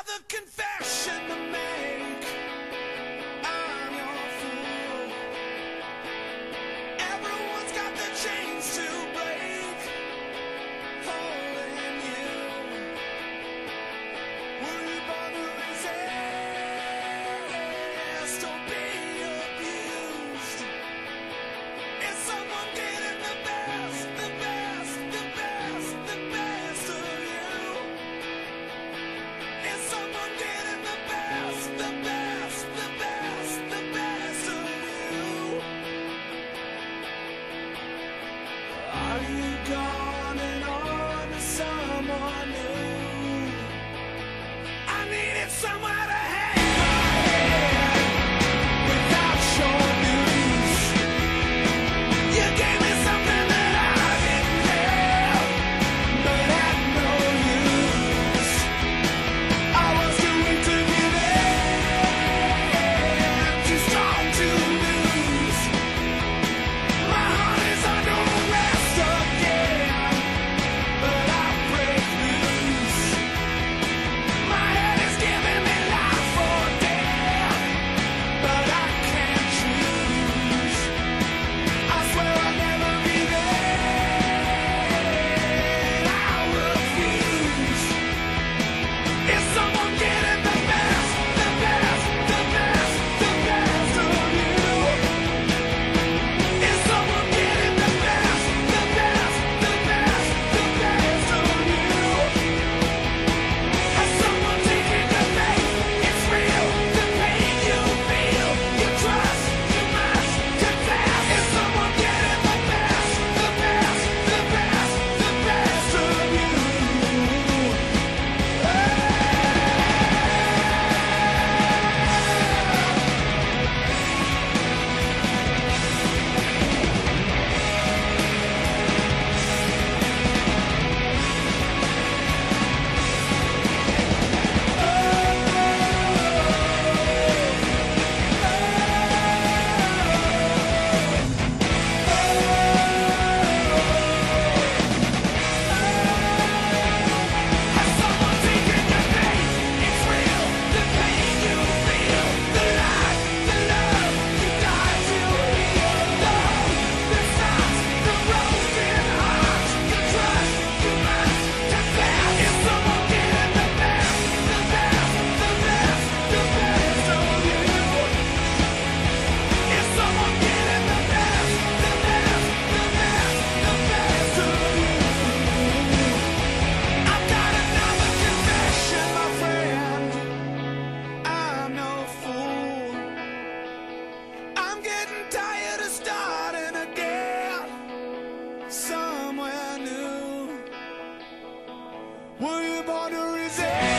another someone Were you born to resist?